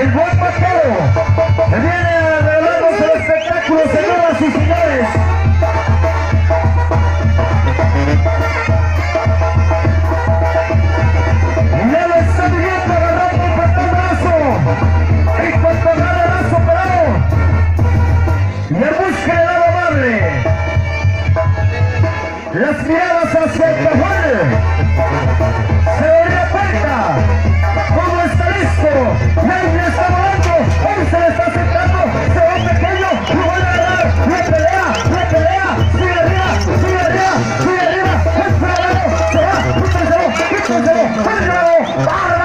el buen Mateo, que viene regalarnos el espectáculo, señoras y señores. Ya lo está viendo, agarrando el portón brazo, el portón brazo parado, la búsqueda de la madre, las miradas hacia el cajón. 快点万人打